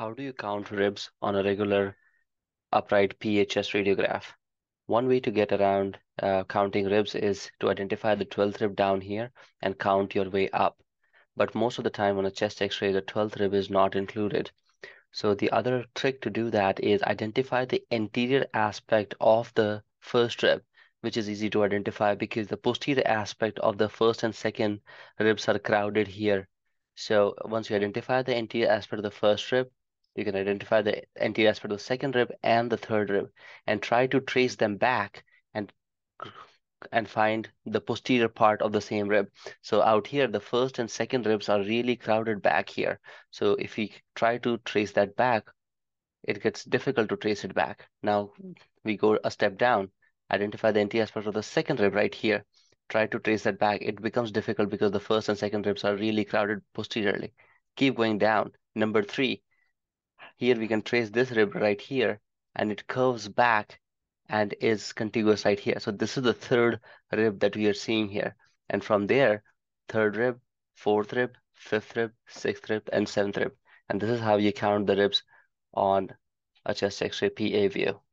How do you count ribs on a regular upright PA chest radiograph? One way to get around uh, counting ribs is to identify the 12th rib down here and count your way up. But most of the time on a chest x-ray, the 12th rib is not included. So the other trick to do that is identify the anterior aspect of the first rib, which is easy to identify because the posterior aspect of the first and second ribs are crowded here. So once you identify the anterior aspect of the first rib, you can identify the anterior aspect of the second rib and the third rib and try to trace them back and and find the posterior part of the same rib. So out here, the first and second ribs are really crowded back here. So if we try to trace that back, it gets difficult to trace it back. Now we go a step down, identify the anterior aspect of the second rib right here. Try to trace that back. It becomes difficult because the first and second ribs are really crowded posteriorly. Keep going down. Number three, here we can trace this rib right here and it curves back and is contiguous right here. So this is the third rib that we are seeing here. And from there, third rib, fourth rib, fifth rib, sixth rib, and seventh rib. And this is how you count the ribs on a chest x-ray PA view.